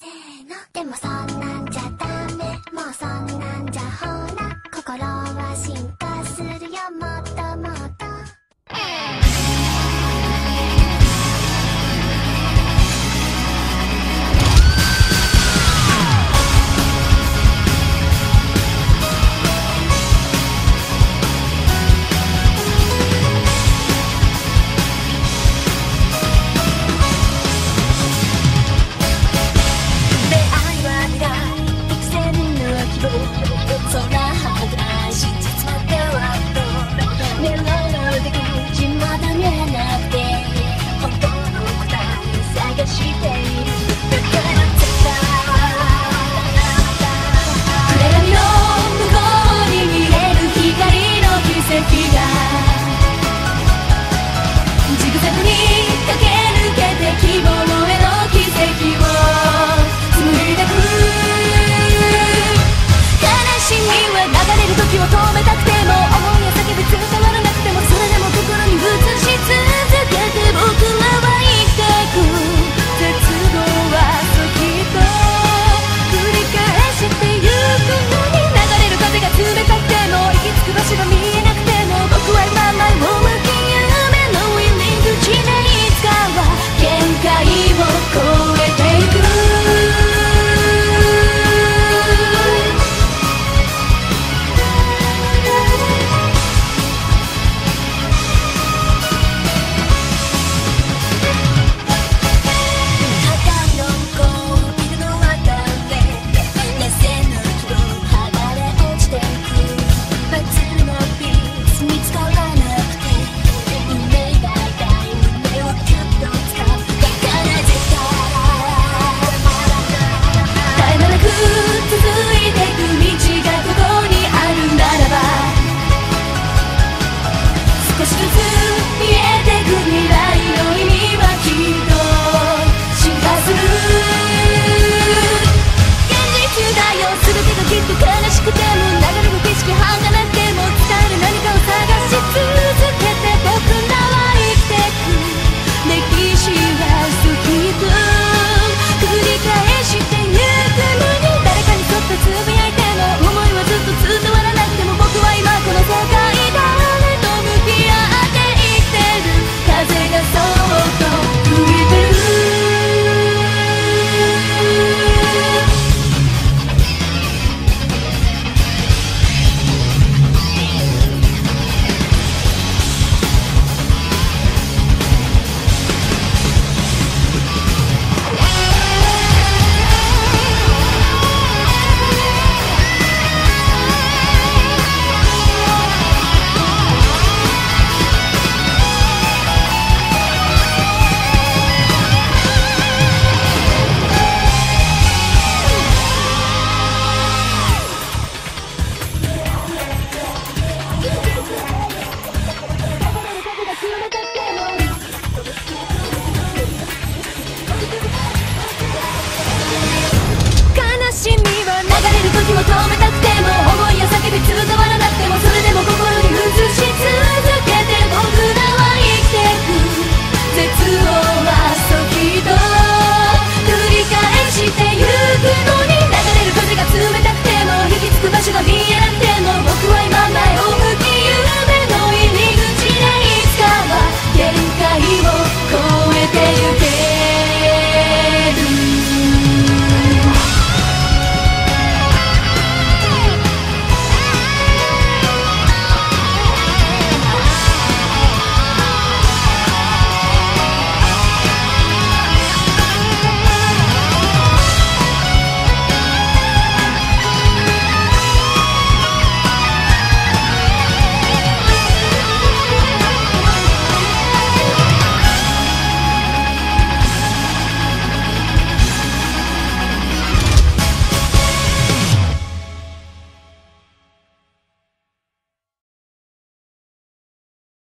せーの。でもそんなんじゃダメ。もうそんなんじゃほら。心は進化。